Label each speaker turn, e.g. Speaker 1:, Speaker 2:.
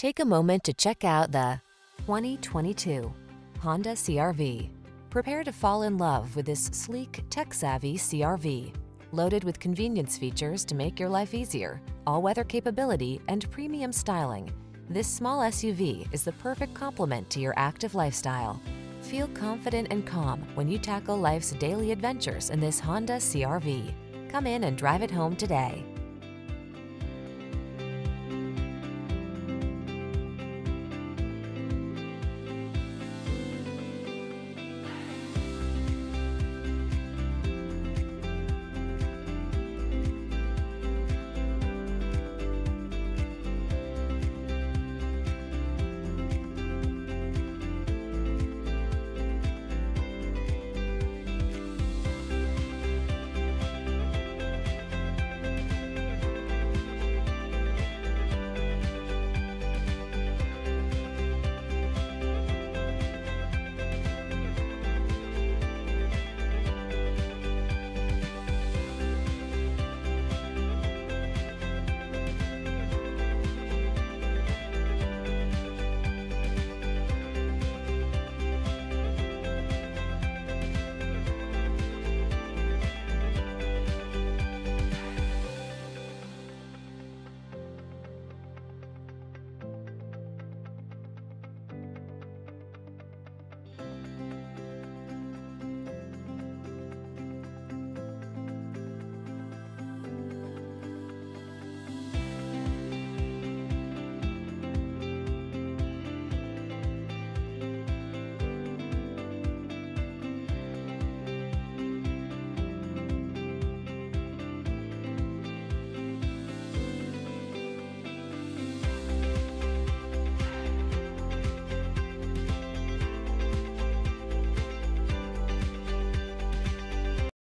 Speaker 1: Take a moment to check out the 2022 Honda CRV. Prepare to fall in love with this sleek, tech-savvy CRV. Loaded with convenience features to make your life easier, all-weather capability, and premium styling, this small SUV is the perfect complement to your active lifestyle. Feel confident and calm when you tackle life's daily adventures in this Honda CRV. Come in and drive it home today.